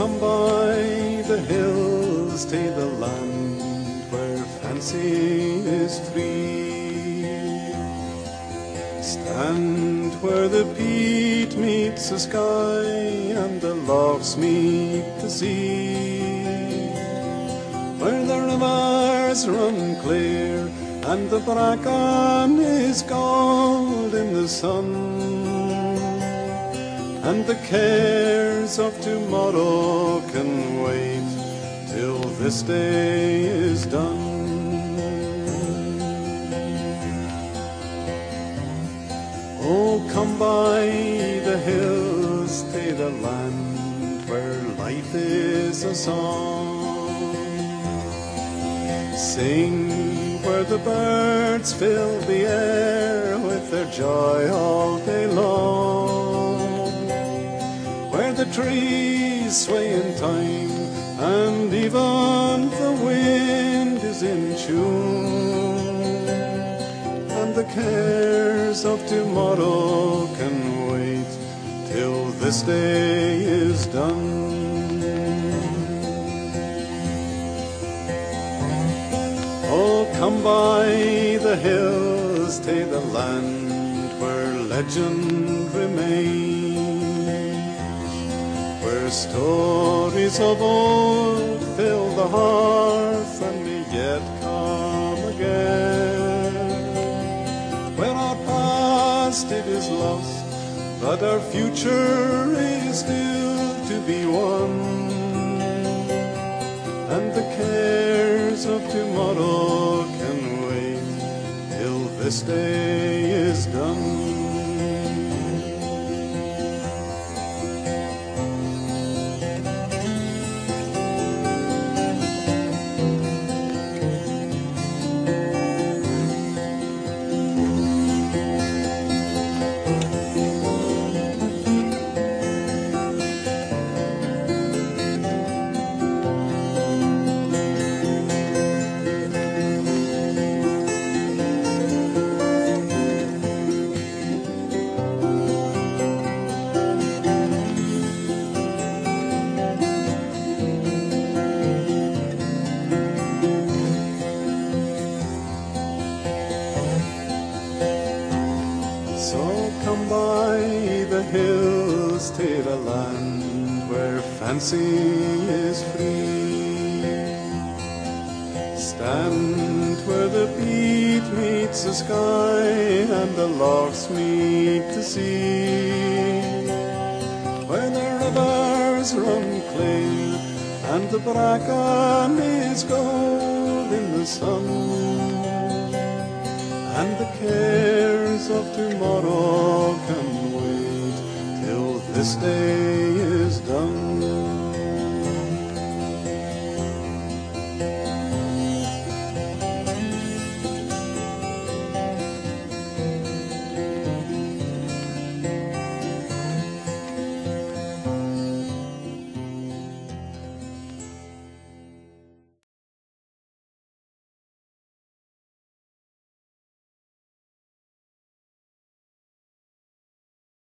come by the hills to the land where fancy is free. Stand where the peat meets the sky and the lochs meet the sea. Where the rivers run clear and the bracken is gold in the sun and the cares of tomorrow can wait till this day is done. Oh, come by the hills to the land where life is a song. Sing where the birds fill the air with their joy all day long. Trees sway in time and even the wind is in tune. And the cares of tomorrow can wait till this day is done. Oh, come by the hills to the land where legend remains, stories of old fill the hearth and may yet come again. When our past it is lost, but our future is still to be won and the cares of tomorrow can wait till this day is done. Come by the hills to the land where fancy is free. Stand where the peat meets the sky and the lochs meet the sea. Where the rivers run clear and the bracken is gold in the sun and the cares of tomorrow till this day.